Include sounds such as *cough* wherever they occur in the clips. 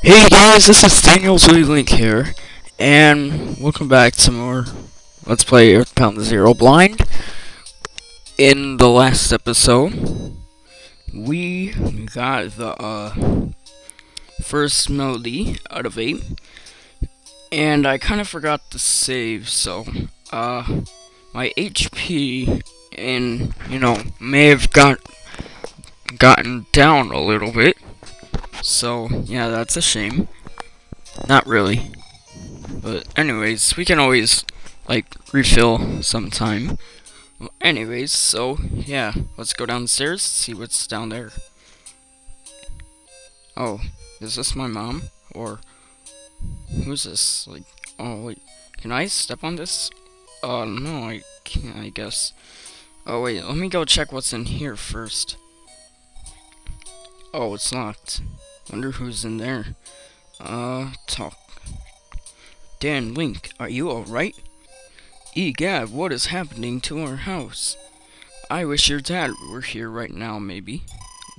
Hey guys, this is Daniel Link here, and welcome back to more Let's Play Earthbound Zero Blind. In the last episode, we got the uh, first melody out of 8, and I kind of forgot to save, so uh, my HP, and, you know, may have got gotten down a little bit. So, yeah, that's a shame. Not really. But anyways, we can always, like, refill sometime. Well, anyways, so, yeah, let's go downstairs, see what's down there. Oh, is this my mom? Or, who's this? Like, oh, wait, can I step on this? Uh, no, I can't, I guess. Oh, wait, let me go check what's in here first. Oh, it's locked. Wonder who's in there. Uh, talk. Dan Link, are you alright? Egad, what is happening to our house? I wish your dad were here right now, maybe.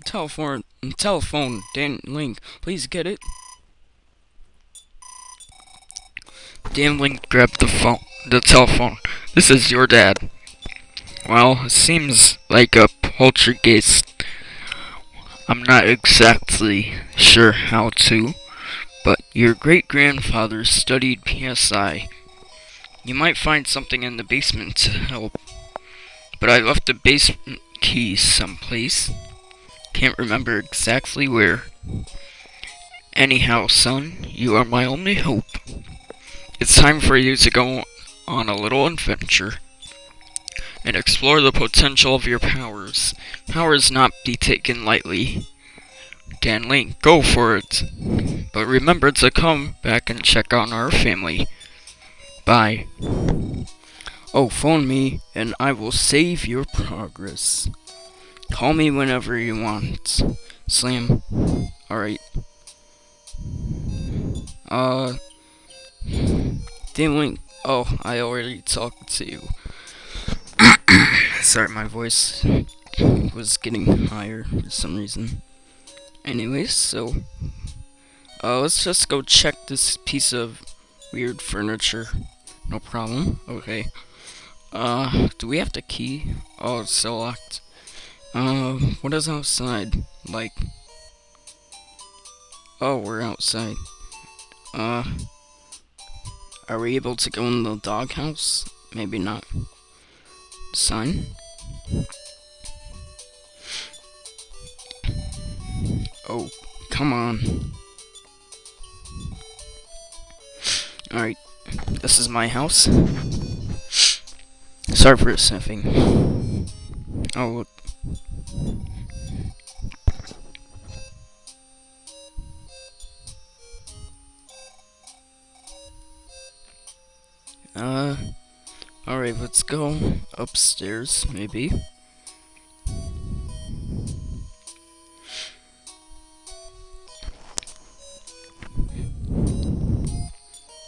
Telephone, telephone, Dan Link, please get it. Dan Link grabbed the phone, the telephone. This is your dad. Well, it seems like a poltergeist I'm not exactly sure how to, but your great grandfather studied PSI. You might find something in the basement to help. But I left the basement keys someplace. Can't remember exactly where. Anyhow, son, you are my only hope. It's time for you to go on a little adventure and explore the potential of your powers. Powers not be taken lightly. Dan Link, go for it. But remember to come back and check on our family. Bye. Oh, phone me, and I will save your progress. Call me whenever you want. Slam. Alright. Uh. Dan Link. Oh, I already talked to you. Sorry, my voice was getting higher for some reason. Anyways, so uh, let's just go check this piece of weird furniture. No problem. Okay. Uh, do we have the key? Oh, it's still locked. Uh, what is outside? Like, oh, we're outside. Uh, are we able to go in the doghouse? Maybe not. Sign. Oh, come on. Alright, this is my house. Sorry for sniffing. Oh, look. Uh, alright, let's go upstairs, maybe.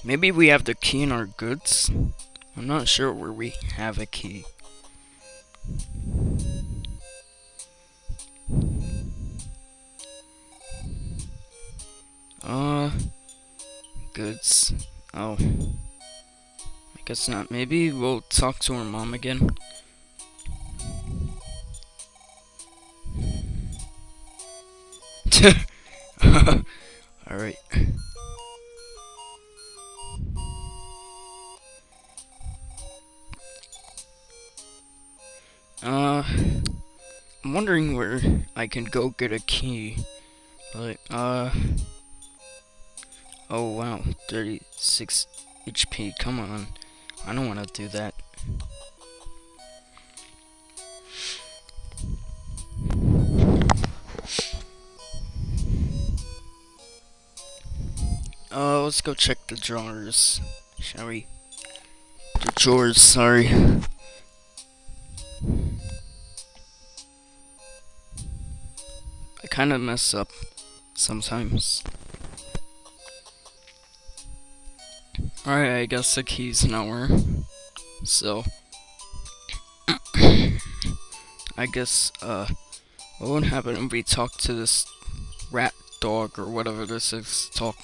Maybe we have the key in our goods? I'm not sure where we have a key. Uh, goods. Oh. I guess not. Maybe we'll talk to her mom again. *laughs* Alright. Uh, I'm wondering where I can go get a key. But, uh, oh wow, 36 HP, come on. I don't want to do that. Uh, let's go check the drawers, shall we? The drawers, sorry. I kind of mess up sometimes. Alright, I guess the key's nowhere. So, *coughs* I guess, uh, what would happen if we talk to this rat dog or whatever this is talk.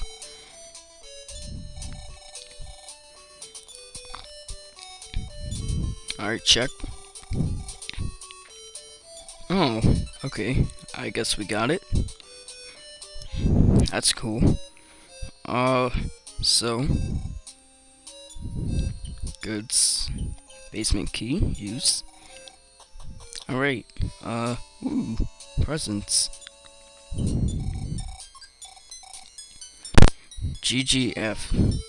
Alright, check. Oh, okay. I guess we got it. That's cool. Uh, so. Goods. Basement key. Use. Alright. Uh, ooh. Presents. GGF.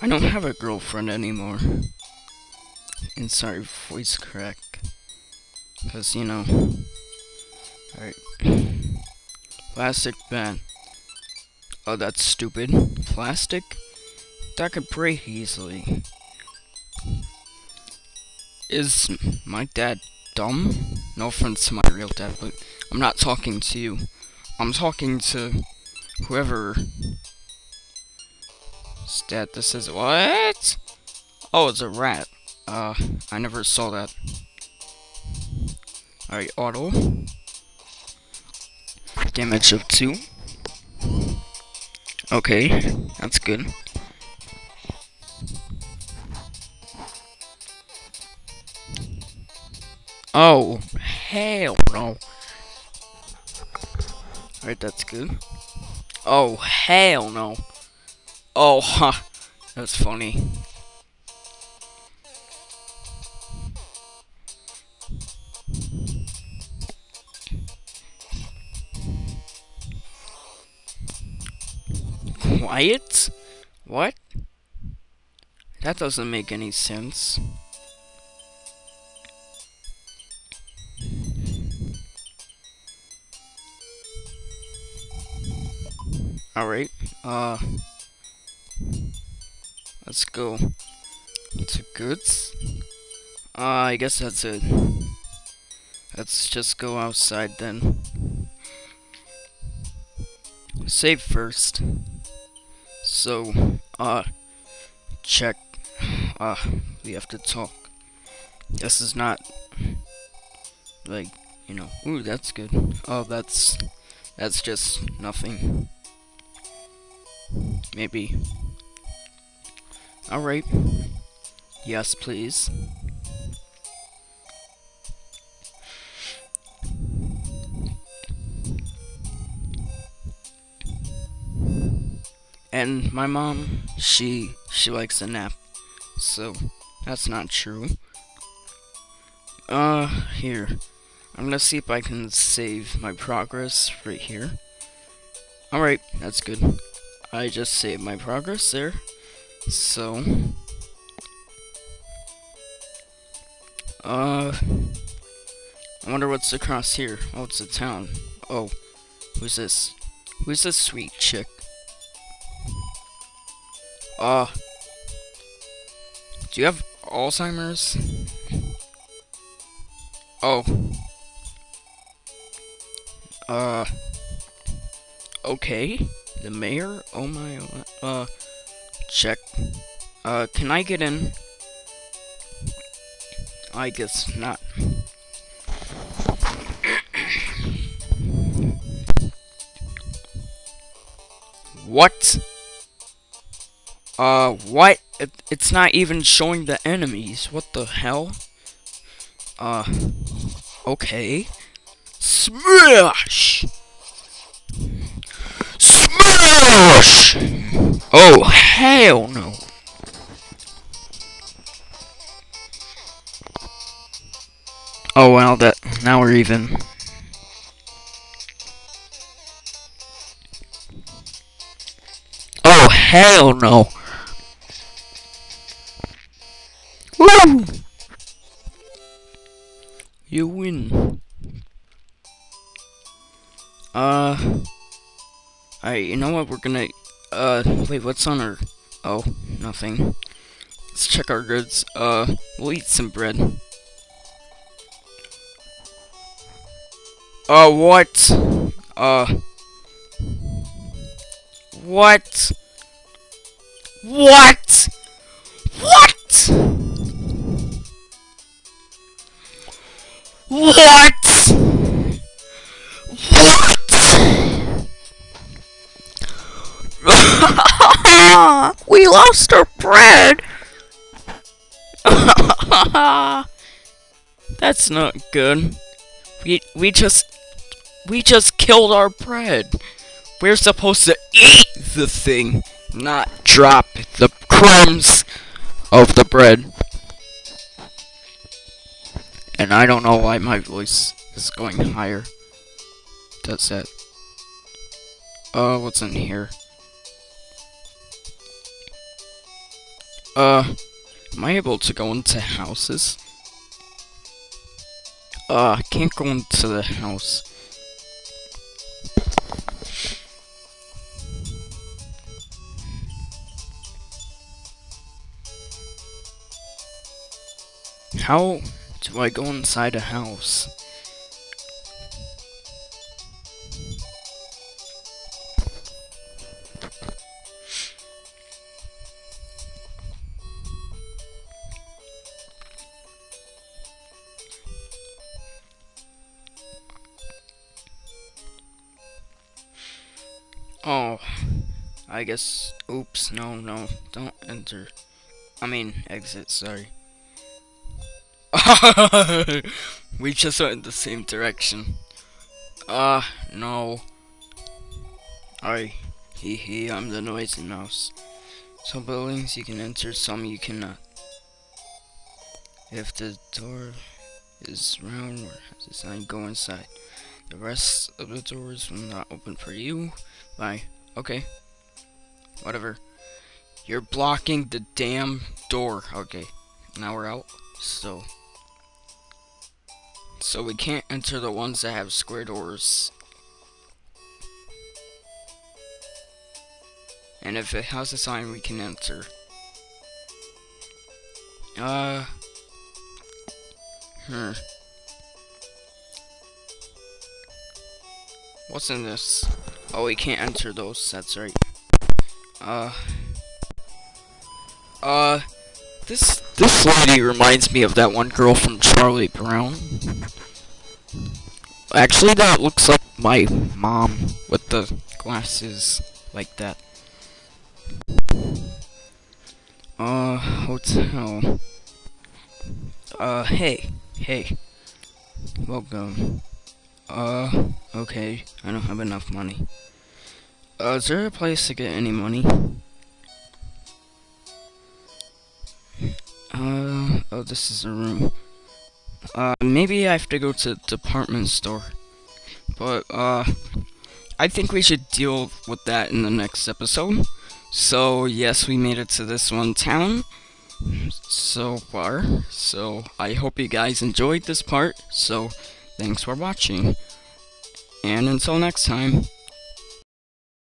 I don't have a girlfriend anymore. And sorry, voice crack. Because, you know. Alright. Plastic bat. Oh, that's stupid. Plastic? That could break easily. Is my dad dumb? No offense to my real dad, but I'm not talking to you. I'm talking to whoever stat this is. What? Oh, it's a rat. Uh, I never saw that. Alright, auto. Damage of 2. Okay, that's good. Oh, hell no. Alright, that's good. Oh, hell no. Oh, *laughs* huh. That's funny. Quiet? What? That doesn't make any sense. Alright, uh... Let's go to goods. Uh, I guess that's it. Let's just go outside then. Save first. So, uh, check. Uh, we have to talk. This is not, like, you know, ooh, that's good. Oh, that's, that's just nothing. Maybe. Alright. Yes, please. And my mom, she she likes a nap. So that's not true. Uh here. I'm gonna see if I can save my progress right here. Alright, that's good. I just saved my progress there. So, uh, I wonder what's across here. Oh, it's a town. Oh, who's this? Who's this sweet chick? Uh, do you have Alzheimer's? Oh. Uh, okay. The mayor? Oh my, uh, check. Uh, can I get in? I guess not. what? Uh, what? It, it's not even showing the enemies. What the hell? Uh, okay. Smash! Smash! Oh, hell no. Oh, well, that, now we're even. Oh, hell no. You know what, we're gonna, uh, wait, what's on our, oh, nothing. Let's check our goods, uh, we'll eat some bread. Uh, what? Uh, what? What? What? What? *laughs* we lost our bread. *laughs* That's not good. We we just we just killed our bread. We're supposed to eat the thing, not drop the crumbs of the bread. And I don't know why my voice is going higher. Does that? Uh, what's in here? Uh, am I able to go into houses? Uh, I can't go into the house. How do I go inside a house? Oh, I guess, oops, no, no, don't enter. I mean, exit, sorry. *laughs* we just went in the same direction. Ah, uh, no. I, hee hee, I'm the noisy mouse. Some buildings you can enter, some you cannot. If the door is round or has a sign, go inside. The rest of the doors will not open for you. Bye. Okay. Whatever. You're blocking the damn door. Okay. Now we're out. So. So we can't enter the ones that have square doors. And if it has a sign, we can enter. Uh. Hmm. What's in this? Oh, we can't enter those, that's right. Uh... Uh... This, this lady reminds me of that one girl from Charlie Brown. Actually, that looks like my mom with the glasses like that. Uh, hotel. Uh, hey, hey. Welcome. Uh, okay. I don't have enough money. Uh, is there a place to get any money? Uh, oh, this is a room. Uh, maybe I have to go to the department store. But, uh, I think we should deal with that in the next episode. So, yes, we made it to this one town so far. So, I hope you guys enjoyed this part. So, Thanks for watching. And until next time.